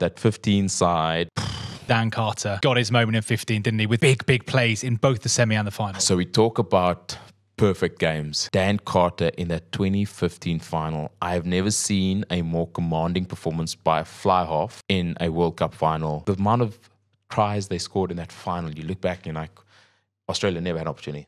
that 15 side. Dan Carter got his moment in 15, didn't he? With big, big plays in both the semi and the final. So we talk about perfect games. Dan Carter in that 2015 final. I have never seen a more commanding performance by a fly half in a World Cup final. The amount of tries they scored in that final, you look back and you're like, Australia never had an opportunity.